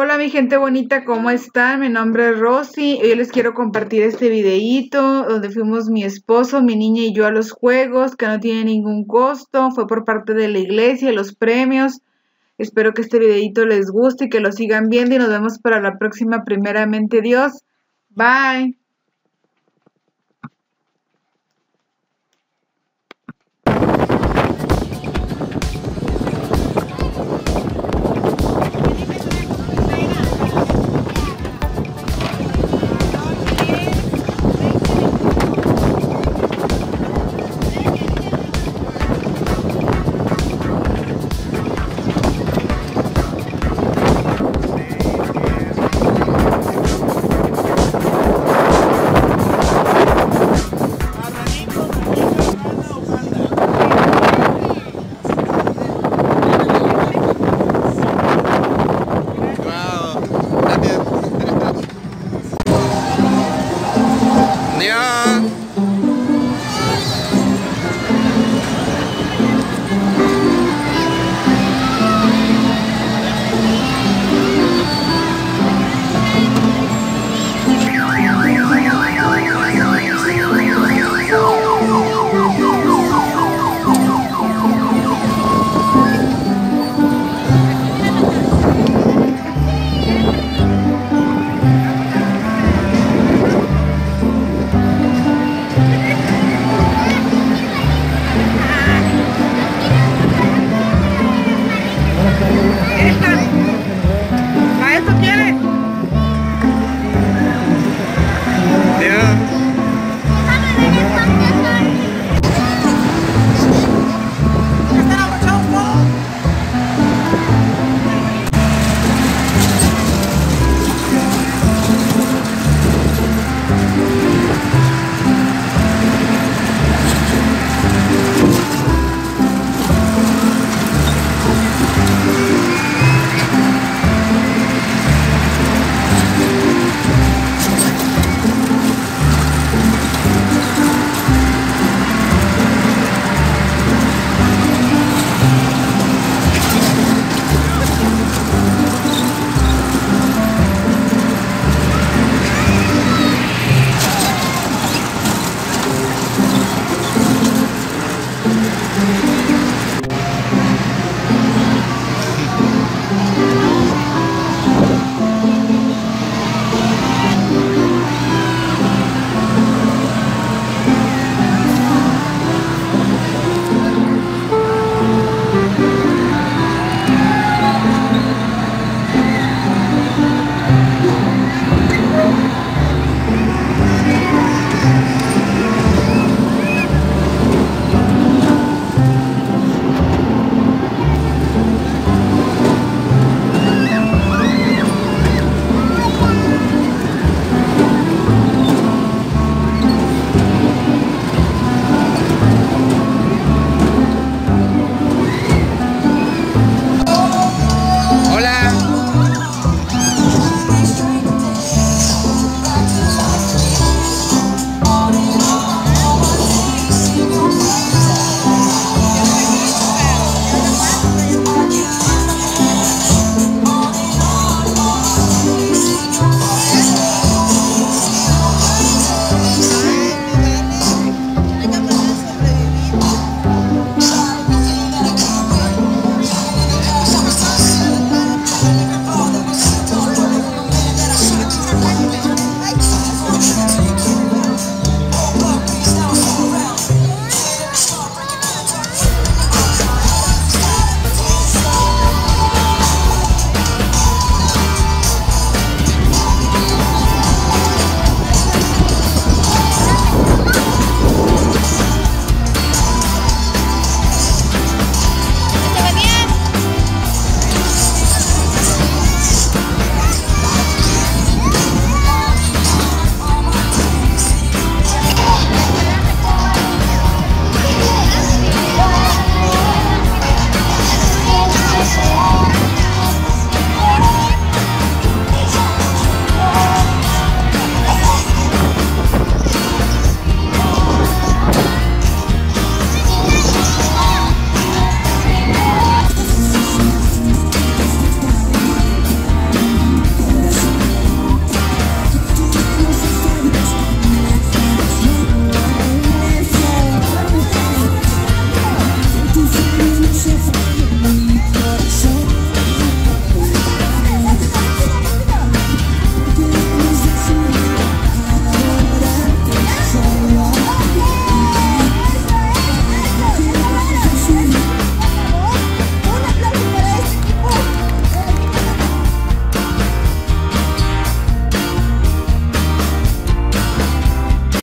Hola mi gente bonita, ¿cómo están? Mi nombre es Rosy. Hoy les quiero compartir este videíto donde fuimos mi esposo, mi niña y yo a los juegos, que no tiene ningún costo. Fue por parte de la iglesia, los premios. Espero que este videíto les guste y que lo sigan viendo y nos vemos para la próxima primeramente Dios. Bye.